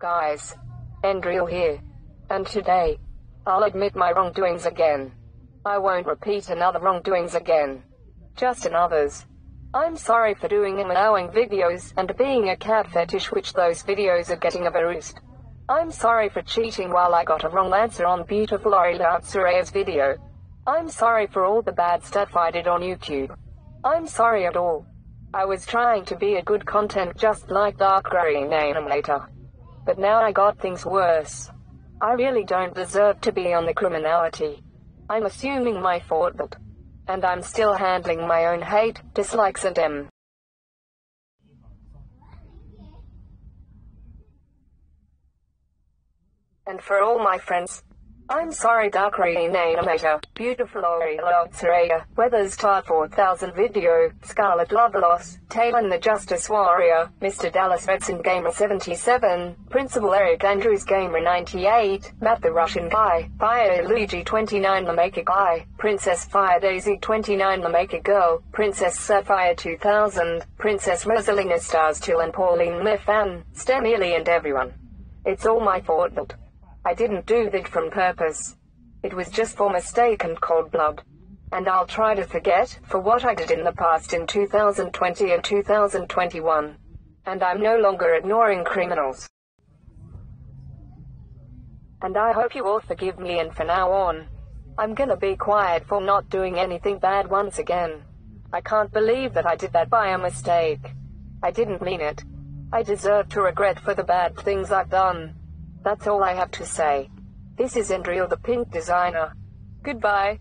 Guys, Andriele here. And today, I'll admit my wrongdoings again. I won't repeat another wrongdoings again. Just in others. I'm sorry for doing and allowing videos and being a cat fetish which those videos are getting a roost. I'm sorry for cheating while I got a wrong answer on beautiful Aurelia Suraya's video. I'm sorry for all the bad stuff I did on YouTube. I'm sorry at all. I was trying to be a good content just like Dark Green Animator. But now I got things worse. I really don't deserve to be on the criminality. I'm assuming my fault. And I'm still handling my own hate, dislikes and m. And for all my friends, I'm sorry Dark Rain Animator, Beautiful Aurelia Saraya, WeatherStar 4000 Video, Scarlet Loveloss, Talon the Justice Warrior, Mr. Dallas Redson Gamer 77, Principal Eric Andrews Gamer 98, Matt the Russian Guy, Fire Luigi 29 The Maker Guy, Princess Fire Daisy 29 The Maker Girl, Princess Sapphire 2000, Princess Rosalina Stars 2 and Pauline Mifan, Stemily and everyone. It's all my fault I didn't do that from purpose. It was just for mistake and cold blood. And I'll try to forget for what I did in the past in 2020 and 2021. And I'm no longer ignoring criminals. And I hope you all forgive me and from now on, I'm gonna be quiet for not doing anything bad once again. I can't believe that I did that by a mistake. I didn't mean it. I deserve to regret for the bad things I've done. That's all I have to say. This is Andriele the Pink Designer. Goodbye.